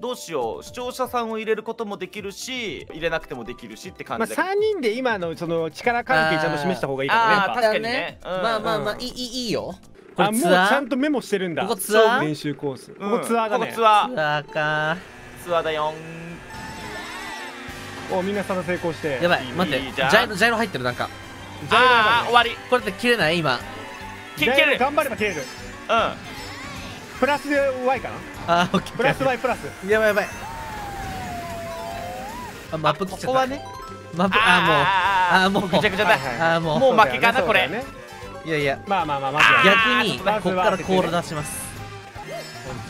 どうしよう視聴者さんを入れることもできるし入れなくてもできるしって感まあじだけど、3人で今のその力関係ちゃんと示した方がいいからね確かにね。うん。まあまあまあうんいいいいいいよ。こあもうちゃんとメモしてるんだ。ここツアー？練習コース。こうん。こツアーだね。ここツアー。ツアーか。ツアーだよおみんなさら成功して。やばいいい待って。ジいいじゃん。ャイロジャイロ入ってるなんか。ジャイロだねああー終わり。これって切れない？今。き切れる頑張れば切れる。うプラスで Y かな？あーオッケー。プラス Y プラス。やばいやばい。あマップ切っちゃった。ここはね。マップああーもう。あーもう。ぐちゃぐちゃだ、はいはいあーもう。もう負けかなこれ、ねういやいや。まあまあまあまずは逆にこっからコール出します。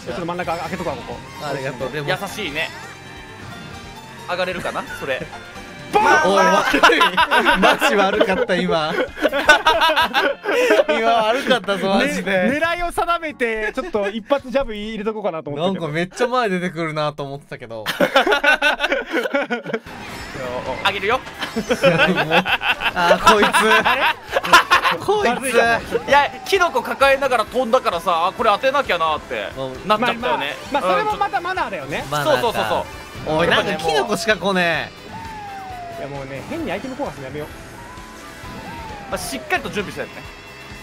ちょっと真ん中開けとこうここ。ありがとう。でも。優しいね。上がれるかなそれおい悪いマジ悪かった今今悪かったぞマジで、ね狙いを定めてちょっと一発ジャブ入れとこうかなと思ってなんかめっちゃ前出てくるなと思ってたけどあげるよあーこいつこいまずいやキノコ抱えながら飛んだからさあこれ当てなきゃなってうんなっちゃったよね、まあまあまあそれもうんまたマナーだよねまあそうそうそうそうおいなんかキノコしか来ねいやもうね変にアイテム効果するのやめよう。まあ、しっかりと準備してるね。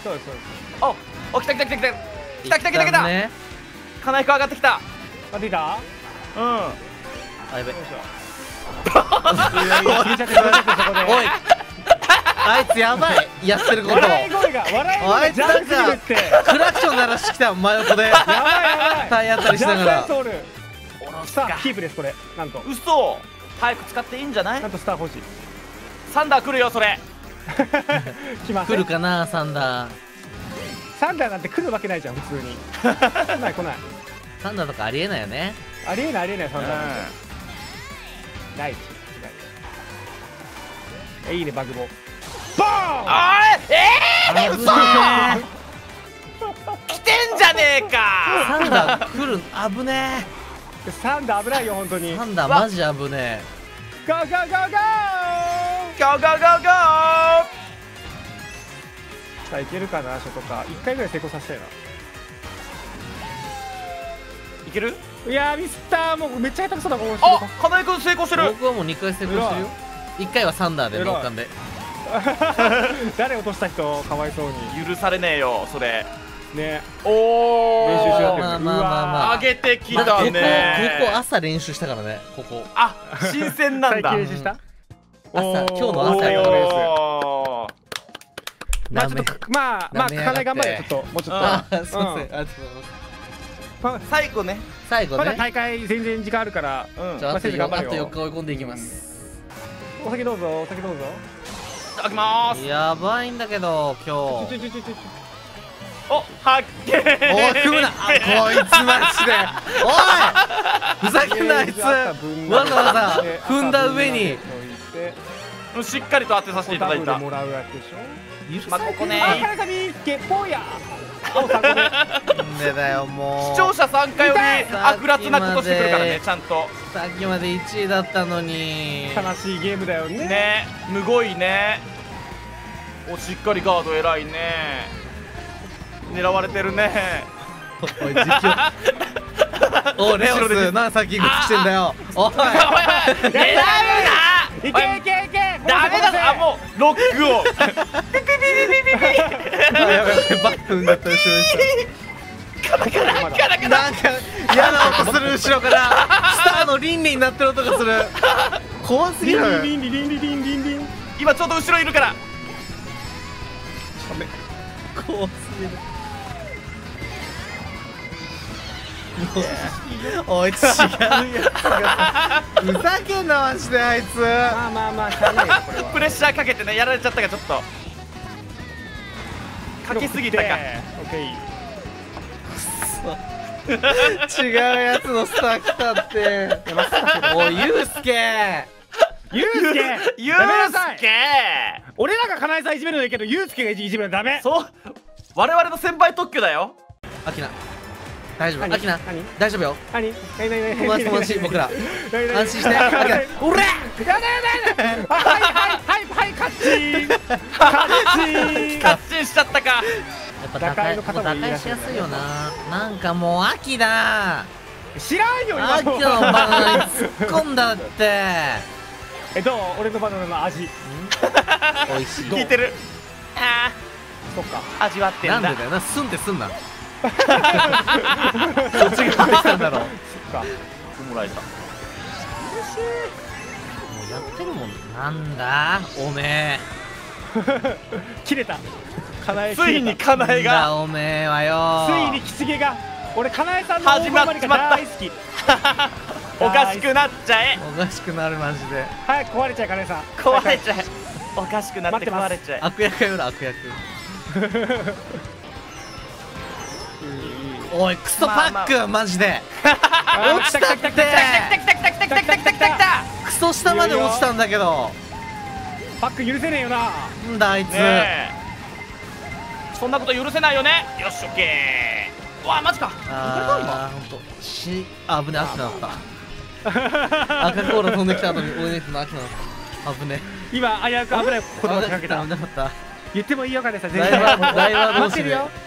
そうですそうです。あお来た来た来た来た。え来た来た来た来た。ね金井君上がってきた。あ出た？うん。あやべ。よいしょ。おい。あいつやばいやってること。笑い声が笑い声がジャンすぎるって。やクラクション鳴らしてきた真横で。ばいやばい。体当たりしながら。さあキープですこれ。なんと。嘘早く使っていいんじゃない？なんとスター欲しい。サンダー来るよそれ。来ま来るかなサンダー。サンダーなんて来るわけないじゃん普通に。来ない来ない。サンダーとかありえないよね。ありえないありえないサうんンダー。なん。てない。しない。いいねバグボボーン！あーえー、危嘘！ね来てんじゃねええか！サンダー来る危ねサンダー危ないよ本当に。えゴーサンダーマジ危ねゴーゴーゴーゴー！ゴーゴーゴー！さあいけるかな初とか1回ぐらい成功させたいいける？ないやーミスったーもうめっちゃ下手くそだこの人あ金井君成功してえる。僕はもう2回成功してるよ。1回はサンダーで脳幹で。誰落とした人かわいそうに。許されねえよそれね。お練習しようまあまあまあまあ。上げてきたね。ここ朝練習したからね。ここ。あ新鮮なん最だ。近練習した？朝おー。今日の朝やおーから。おーまあちょっとまあまあダメやがって。かなり頑張れよちょっともうちょっと。あーすいません。うんありがとうございます。ま最後ね。まだ最後ね。大会全然時間あるからうん。じゃああとまあ先生頑張あるよと4日追い込んでいきます。お酒どうぞお酒どうぞ。いただきます。やばいんだけど今ちょ日ちょちょちょちょお発見。おい踏むなあこいつマジで。おいふざけんなあいつ。わざわざ踏んだ上に。うんしっかりと当てさせていただいた。もらうやつでしょ。許まあここね。視聴者参加より悪辣なことしてくるからねちゃんと。さっきまで1位だったのに。悲しいゲームだよね。ねむごいね。おしっかりガード偉いね狙われてるね。おい実況 おいレオス何さっき口してんだよ。おい。狙うな。いけいけいけ。ダメだぞ。あもうロックを。あやばいやばいバッフンだった後ろでしたうまだカラカラなんか嫌な音する後ろからスターのリンリンになってる音がする怖すぎリるンリンリンリンリンリンリンリン今ちょうど後ろいるから怖すぎるおい違うやつがふざけんなマジであいつ。まあまあまあしゃあないよこれは。プレッシャーかけてねやられちゃったからちょっと。かけすぎたか。オッケー違うやつのスター来たって。おいユうスケ。ユウスケ？ゆうやめなさいすけ俺らが金井さんいじめるのいいけどユウスケがいじめるのダメ。そう。我々の先輩特許だよ。アキナ大丈夫？何？アキナ何？大丈夫よ。何？何何何友達友達僕ら。安心して何アキナ何俺！やだやだやだあはいはいはいはいカッチー カッチカーッチンしちゃったか。やっぱ打打開の方開もう打もいらっしゃる開しやすいよな。なんかもう秋だ。知らんよ今秋のバナナに突っ込んだって。えどう？俺のバナナの味。美味しい聞いてる。あそっか。あ味わってんだ。なんでだよな。すんってすんなそっちが出てきたんだろもそっか。もらえた。うやってるもんなんだ。おめ切れた。かなえついにかなええなんだがおめえはよ。たついに吉毛が。俺かなえさんの始まっちまった大好き。おかしくなっちゃえ。おかしくなるマジで。早く壊れちゃえかなえさん。壊れちゃえ。おかしくなって壊れちゃえ。悪役やめろ悪役おいクソパック、まあまあ、マジで。落ちたって。クソ下まで落ちたんだけどパック許せねえよなんだあいつ、ね、そんなこと許せないよねよしオッケーわマジかあーほんとし危ね秋だった赤コーラ飛んできた後に俺い抜いての秋だった危ね今危うく危ない言葉かけた言ってもいいよかいさない危ない危ない危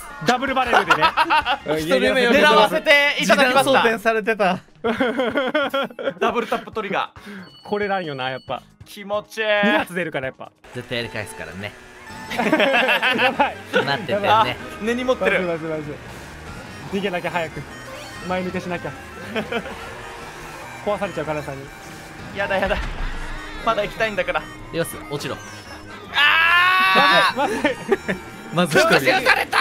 ダブルバレルでね。一 人目よ狙わせていただきました。されてた。ダブルタップトリガこれなんよなやっぱ。ー気持ちいい。2発出るからやっぱ。絶対やり返すからね。やばい。待っててあね根に持ってる。まずいまずい逃げなきゃ早く。前抜けしなきゃ。壊されちゃうからさんに。やだやだ。まだ行きたいんだから。よし落ちろ。あまずいまずい。まず一人ーされた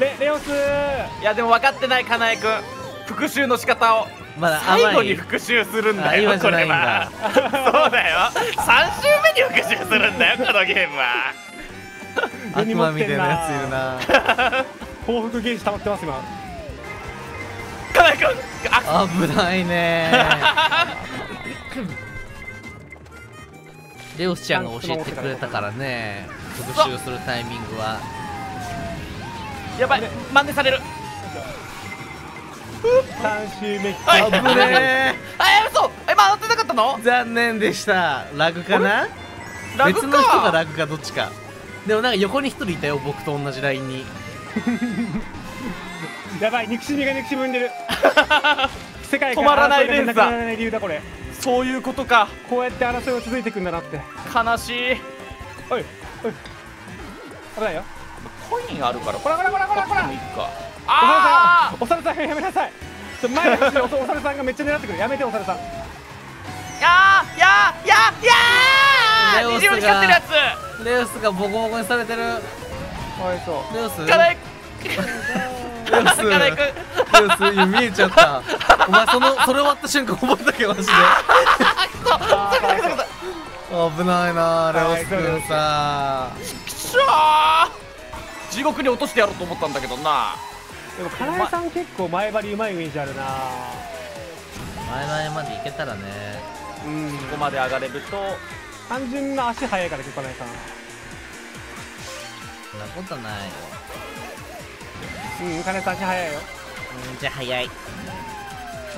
レレオス。いやでも分かってないかなえくん。復讐の仕方を。まだ最後に復讐するんだよこれは。だそうだよ。3周目に復讐するんだよこのゲームは。悪魔みたいなやついるな。報復ゲージ溜まってます今。かなえくんあ危ないね。レオスちゃんが教えてくれたからね。復讐するタイミングはやばい。真似される。3周目はい。危ねあや嘘。え回ってなかったの？え残念でした。ラグかな？ラグか。別の人がラグかどっちか。でもなんか横に一人いたよ僕と同じラインに。やばい憎しみが憎しみ生んでる。世界止まらない連鎖。なくならない理由だこれ。そういうことか。こうやって争いが続いていくんだなって。悲しい。おいおい。危ないよコインあるから。こらこらこらこらこら。もいいか。あお猿さんお猿さんやめなさい。ちょ前の走るお猿さんがめっちゃ狙ってくる。やめてお猿さん。ーやーやーやーやー！レオスが虹を光ってるやつ。レオスがボコボコにされてる。かわいそう。レオス？かなえレオス？レオス今見えちゃった。お前そのそれ終わった瞬間覚えたけどマジで。危ないなレオスくんさくしょー地獄に落としてやろうと思ったんだけどな。でもかなえさん結構前張りうまいイメージあるな。前々まで行けたらね。うん。ここまで上がれると。単純な足速いから結構かなえさん。そんなことないよ。うんかなえさん足速いよ。うんじゃあ早い。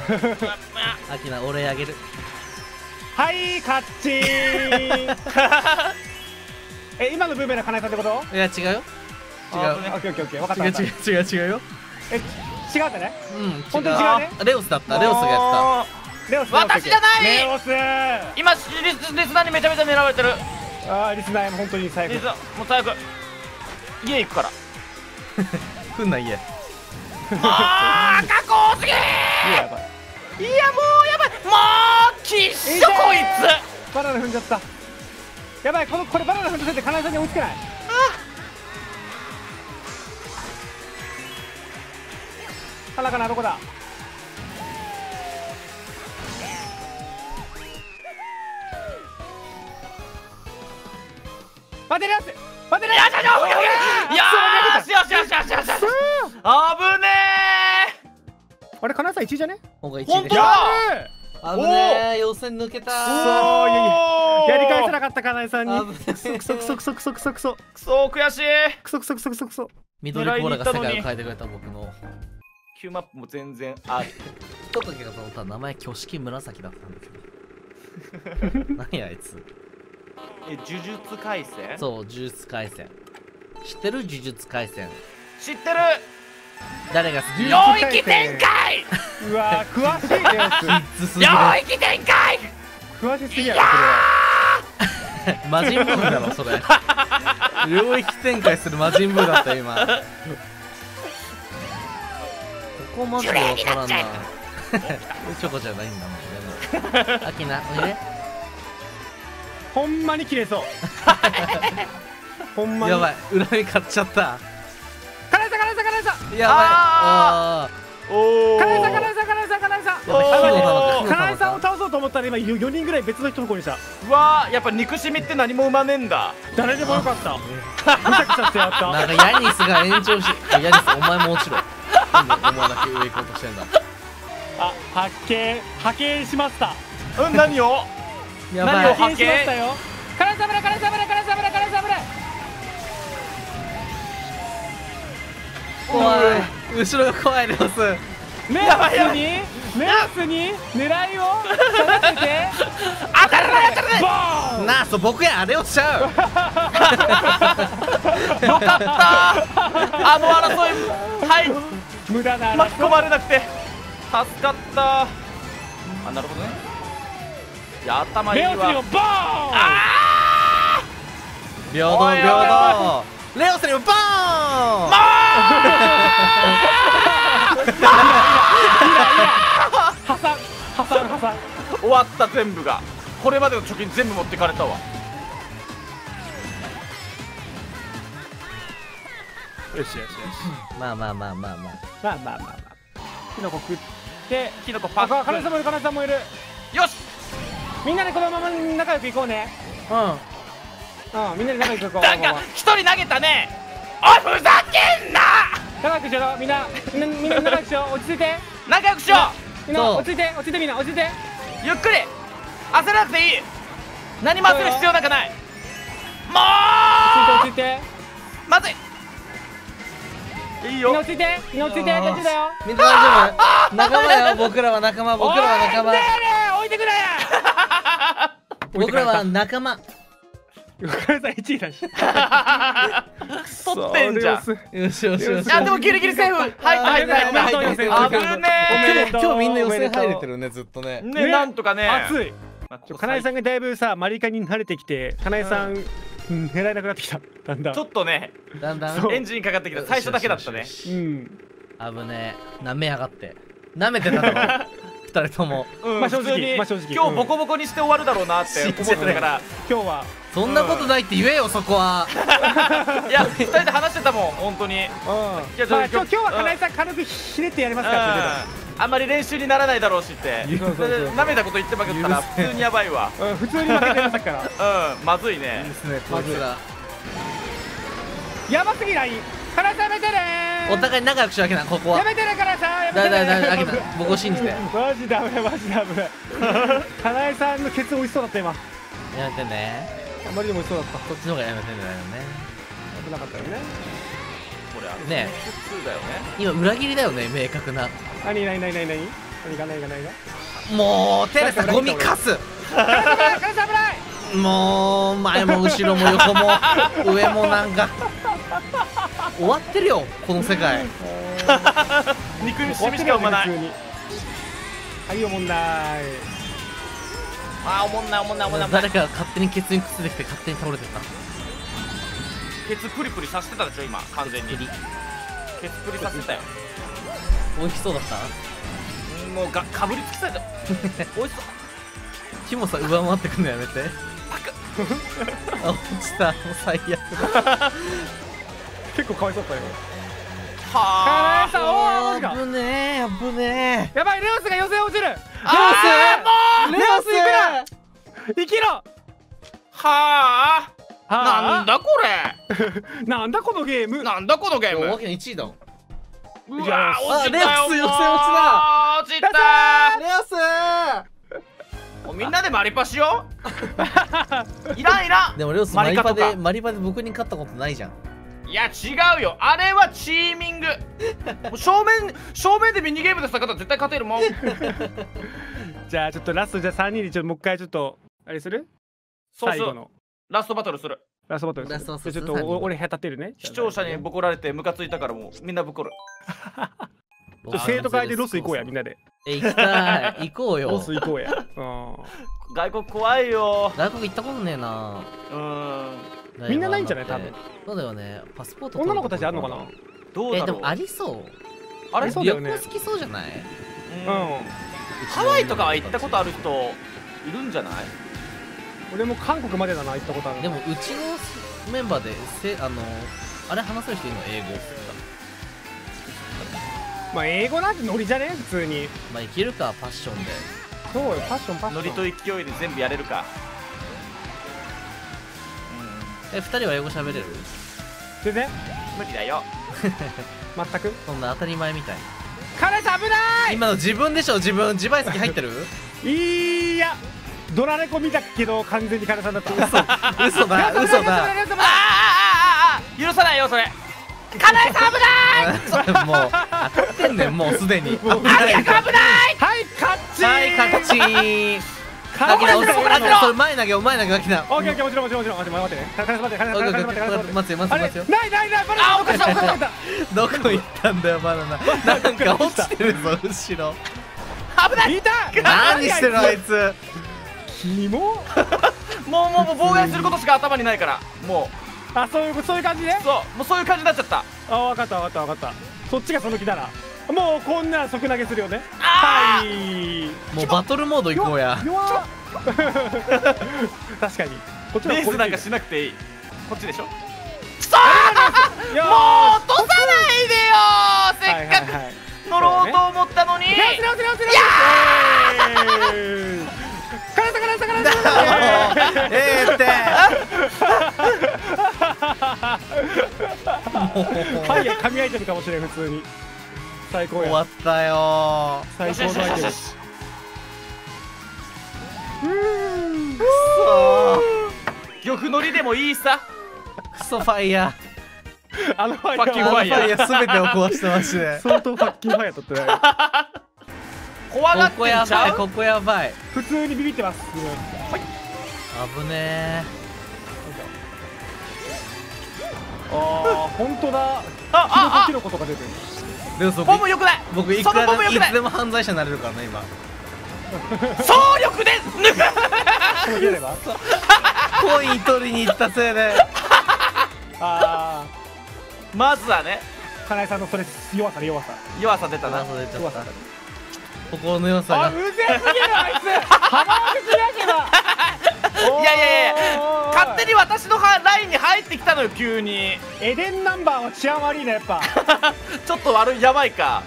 アキナ俺あげる。はい勝ちーえ今のブーメランかなえさんってこといや違うよ違う。あ危ねオッケーオッケーオッケー。分かった違う違う違う違うよ。たえ違ったね？うん本当に違うね？あレオスだった。レオスがやっもうレオス私じゃない！レオス。今リスリスナーにめちゃめちゃ狙われてる。あーリスナーも本当に最後。リスナーもう最悪家行くから。た 来んな家。あー過去多すぎいややばい。いやもうやばい。もうきっしょこいつ。バナナ踏んじゃった。やばいこのこれバナナ踏んだせいでかなえさんに追いつけないかなかなどこだ？待てるやつ待てるやつよしよしよしよしよしよし。あぶねあれかなえさん1位じゃね？今回1位本当だ！危ねえ予選抜けたそういやり返せなかったかなえさんに。クソクソクソクソクソクソくそ悔しい。クソクソクソクソクソ。緑コーラが世界を変えてくれた僕の Q マップも全然ある。トカゲかと思ったら名前挙式紫だったんだけど。何あいつ。え呪術廻戦？そう呪術廻戦。知ってる呪術廻戦？知ってる！誰が好き？領領域展開！うわー詳しいね。領域展開！詳しすぎやろそ魔人 ブーだろそれ。領域展開する魔人ブーだったよ今ここマジでわからんな チョコじゃないんだもんでも アキナおいで。れほんまに切れそう。ほんまに。やばい。恨み買っちゃった。金井さん金井さん金井さんやばい。あおお金井さん金井さん金井さん金井さんーやばい。さんを倒そうと思ったら今4人ぐらい別の人の子にした。うわーやっぱ憎しみって何も生まねえんだ。誰でもよかった。むしゃくしゃしてやった。なんかヤニスが延長しヤニスお前も落ちろお前だけ上行こうとしてんだあ発見派遣しました。うん何を？や何をばい派遣しましたよ？金井さん危ない金井さん危ない金井さん危ない金井さん危ない怖い。後ろが怖いレオス。メアスにメアスに狙いを定めて当たるな当たるなボーン！なあそう僕やレオスちゃう。よかった。あの争いはい無駄な巻き込まれなくて助かった。あなるほどね。いや頭いいわ。メアスにもボーン！平等おいおいおい平等レオスにもボーン！破産破産破産終わった全部がこれまでの貯金全部持ってかれたわよしよしよし。まあまあまあまあまあ。まあまあまあまあ。キノコ食って。キノコパあッ金井さんもいる金井さんもいる。クよし。みんなでこのまま仲良くいこうね。うん。うん。みんなで仲良くいこう。なんか一人投げたね。おいふざけんな。仲良くしようみんな。みんなみんな仲良くしよう。落ち着いて。仲良くしよみんなそう。落ち着いて落ち着いてみんな。落ち着いて。うゆっくり。焦らなくていい。何も焦る必要なんかない。も落ち着いて落ち着いて。うまずいいいよ。みんな落ち着いてみん。な落ち着いて大丈夫だよみんな大丈夫仲間よ僕らは仲間僕らは仲間置いてくれ僕らは仲間金井さん1位だし取ってんじゃんよしよしよしあでもギリギリセーフ入った入った入った危ねおめでとう今日みんな予選入れてるねずっとねえねなんとかね熱いまあここ金井さんがだいぶさマリカに慣れてきて金井さん、うん狙えなくなってきた。だんだん。ちょっとねだんだん？エンジンかかってきた。最初だけだったね。うん。危ねえ。舐めやがって。舐めてただろ。二人とも。うんまあ正直普通にまあ正直。今日ボコボコにして終わるだろうなって思ってたから。今日はそんなことないって言えよそこは。いや二人で話してたもん本当に。うん。やまあ今日今日は金井さん軽くひねってやりますからって言ってあんまり練習にならないだろうしって。なめたこと言ってまくったら普通にやばいわ。たうん普通に負けてましたからうんまずいね。ですねこいつ。らやばすぎない金井さんやめてねお互い仲良くしなきゃなここは。やめてね金井さんやめてねだいだいだいだ僕を信じて。マジダメマジダメ。金井 さんのケツ美味しそうだった今。やめてね。あまりにも美味しそうだった。こっちの方がやめてんだよね。危なかったよねだよね。今裏切りだよね明確な。何何何何？何何が何が何が？もうテレサゴミカス金井さん危ない金井さん危ないもう前も後ろも横も 上もなんか。終わってるよこの世界。肉しみしか生まない。はいおもんない。あーおもんないおもんないおもんない。誰かが勝手にケツにくっついてきて勝手に倒れてたケツプリプリさせてたでしょ今完全に。ケツプリ。させてたよ。美味しそうだった。うんもうがかぶりつきそうやった。美味しそう。キモさ上回ってくんのやめて。あ落ちた。もう最悪だ。結構かわいそうだったよ。は金井さんおーマジか危ねえ危ねやばいレオスが予選落ちる。あーもうレオス！いくな。生きろ。はあなんだだこれ？なんだこのゲーム？なんだこのゲーム？えおけの1位だ。もんうわ落ちたよあレオス予選落ちだもう落ちたレオスみんなでマリパしよう。いらんいらん。でもレオスマリパでマリパで僕に勝ったことないじゃん。いや違うよ。あれはチーミング。もう正面 正面でミニゲームで戦ったら絶対勝てるもん。じゃあちょっとラストじゃあ3人でちょっともう一回ちょっとあれする？そうする最後のラストバトルする。ラストバトルする。ちょっと俺へたってるね。視聴者にボコられてムカついたからもうみんなぶ っこる生徒会でロス行こうやみんなで。え行きたい。行こうよ。ロス行こうや。うん。外国怖いよ。外国行ったことねえな。うん。みんなないんじゃない？多分。そうだよね。パスポート女の子たちあんのかな？どうだろう。えでもありそう。あれ？そうだよね。旅行好きそうじゃない？うん。うん。ハワイとかは行ったことある人いるんじゃない？俺も韓国までだな行ったことあるでもうちのメンバーでせあのあれ話せる人いるの英語まあ英語なんてノリじゃね？普通に。まあいけるかパッションで。そうよパッションパッション。ノリと勢いで全部やれるか。え二人は英語喋れる？全然。無理だよ。全く。そんな当たり前みたい。彼氏危ない！今の自分でしょ？自分自賠責入ってる？いやドラレコ見たけど完全に彼さんだった。嘘。だ。嘘だ。あーあ許さないよそれカナエさん危ないそれもう当たってんねんもうすでに危ないはい勝ちはい勝ち勝ちガキナそれオッケーそれ前投げお前投げガキナオッケーもちろんもちろんもちろん待って待ってね彼氏待って彼氏待って彼氏待って待って待つよ待つあれよ待つよないないないバナナあおかしいおかしいおかしいどこ行ったんだよバナナなんか落ちてるぞ後ろ危ないいた何してるあいつ君も？もうもうもう妨害することしか頭にないから。もあそういうそういう感じね？うそう。もうそういう感じになっちゃった。あ分かった分かった分かった。そっちがその気な。らもうこんなん即投げするよね。あはい。もうバトルモード行こうや。確かに。こっちのレースなんかししなくていい。こっちでしょ？もうもう落とさないでよせっかくく乗ろうと思ったのに。直せ直せ直せ直せカラサカラサカラサええって。ファイヤー神アイテムかもしれん普通に。最高や。終わったよ。最高のアイテムよしよし漁夫乗りでもいいさクソファイヤあのファイファッキンーグファイヤー。ファイヤー全てを壊してまして相当ファッキングファイヤー取ってない。怖がってここやんちゃう？ばいここやばい。普通にビビってます危ねああ本当だ。ああキノコキノコとか出てる。えでもそあボムよくない？僕いくらでもいボムよくない？つでも犯罪者になれるからね今。総力で抜く！コイン取りに行ったせいで。あまずはね。あ金井さんのそれ弱さね弱さ。弱さ出たな。あそう出ちゃっ弱さた。心の良さが。あうぜすぎるあいつ。浜口すぎやけどいやいやいや勝手に私のはラインに入ってきたのよ急に。エデンナンバーは治安悪いねやっぱ。ちょっと悪いやばいか。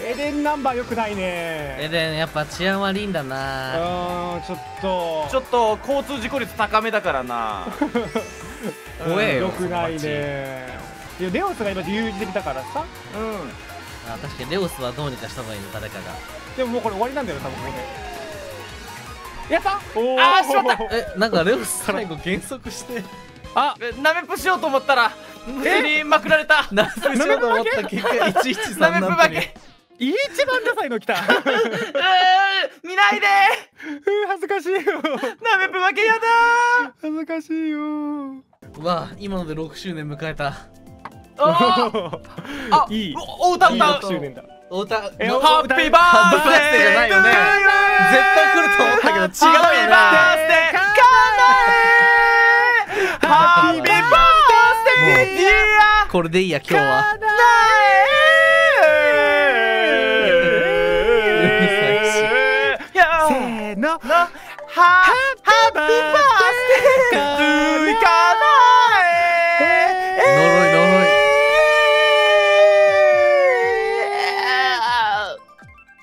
エデンナンバー良くないね。えでやっぱ治安悪いんだうなーんちょっと。ちょっと交通事故率高めだからな。怖えよ良くないね。いやレオスが今有事的だからさ。うん。あ確かにレオスはどうにかした方がいいの誰かが。でももうこれ終わりなんだよ多分ここでやった？あーしまっえなんかレオス最後減速して。あえなめぷしようと思ったら普通にまくられた。何しようと思った結果113なめぷ負け。一番ダサいの来た。ううー見ないで。ー恥ずかしいよ。なめぷ負けやだ。恥ずかしいよ。うわ今ので6周年迎えた。ー。ああいい。おお歌いい歌う6周年だ。お歌えのハッピーバースデー。バースデーじゃないよね。絶対来ると思ったけど違うよね。ハッピーバースデー。ハッピーバースデー。ディアこれでいいや今日はせーの。ハッピーバースデー。カナエ呪い呪い。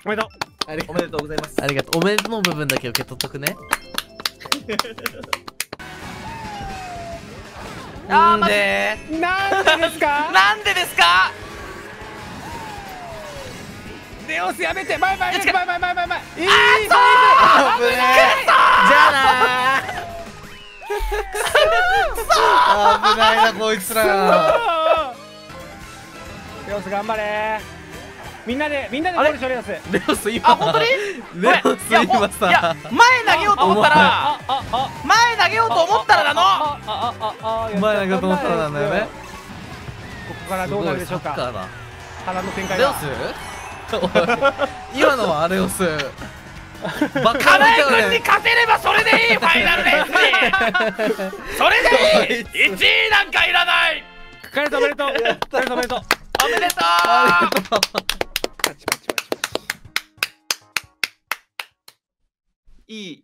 おめでとうおめでとう。ございます。ありがとう。おめでとうの部分だけ受け取っとくね。あーんで？なんでですか？なんでですか？でレオスやめて。前前前前前前前前いい危ねえじゃあなー。危ないなこいつら。レオス頑張れみんなでみんなでゴールしようレオスレオス今あ本当に？レオス今ういやさ。前投げようと思ったら前。投げようと思ったらなの。前投げようと思ったらなんだよねここからどうなるでしょうかの展開レオがス今のはレオスバカ金だよ井君にね勝てればそれでいいファイナルレースにそれでいい1位なんかいらないカレンおめでとうおめでとうおめでとうありがとうパチパチパチ。いい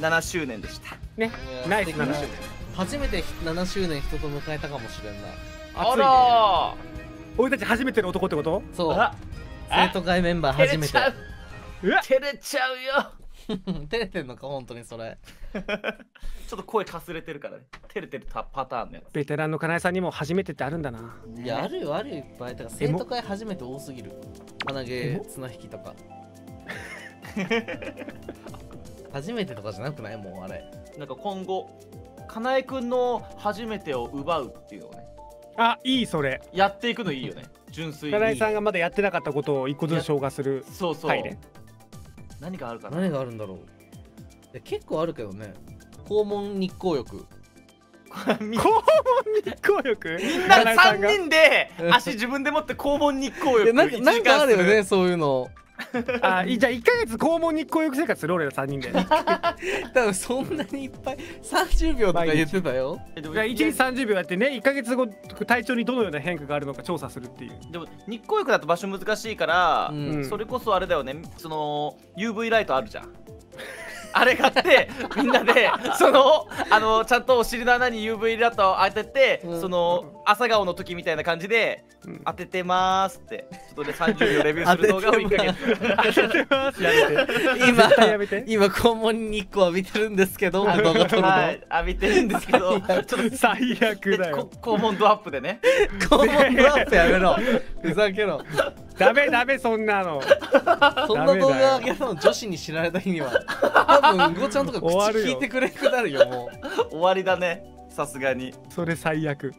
7周年でした。ねナイス。7周年初めて7周年人と迎えたかもしれんな。いね。ら俺たち初めての男ってこと？そう。あ生徒会メンバー照初めて。れちゃう。うわ照れちゃうよ。照れ てんのか本当にそれちょっと声かすれてるからね。照れてるパパターンのやつ。ベテランの金井さんにも初めてってあるんだな。いやあるよあるよいっぱい。だから生徒会初めて多すぎる。鼻毛綱引きとか。初めてとかじゃなくない？もうあれ。なんか今後かなえくんの初めてを奪うっていうのをね。あいいそれ。やっていくのいいよね。純粋に。金井さんがまだやってなかったことを一個ずつ消化するそうそう、何があるかな？何があるんだろういや結構あるけどね。肛門日光浴。み肛門日光浴？みみんな3人で足自分で持って肛門日光浴なんか1なんかあるよねそういうの。あいじゃあ1ヶ月肛門日光浴生活する俺ら3人で。じ ゃ多分そんなにいっぱい30秒とか言ってたよ。でもあ1日30秒やってね1ヶ月後体調にどのような変化があるのか調査するっていう。でも日光浴だと場所難しいから、うん。うん。それこそあれだよね。その UV ライトあるじゃんあれ買ってみんなでそのあのちゃんとお尻の穴に UV ライトを当てて、うん。その朝顔の時みたいな感じで、うん。当ててますって。そこで30秒レビューする動画を1ヶ月。ありがとうございます。やめて。今絶対やめて。今肛門に日光浴びてるんですけど動画撮るの。はい浴びてるんですけど。ちょっと最悪だでよこ肛門ドアップでね。肛門ドアップやめろ。ふざけろ。ダメダメそんなの。そんな動画上げたの女子に知られた日には。多分ごちゃんとか口聞いてくれなくなるよもう。終わりだね。さすがに。それ最悪